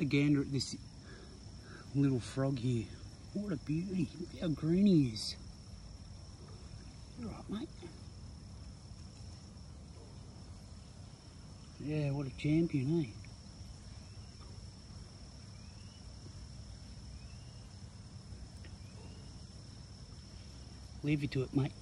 A gander at this little frog here. What a beauty. Look how green he is. Alright, mate? Yeah, what a champion, eh? Leave you to it, mate.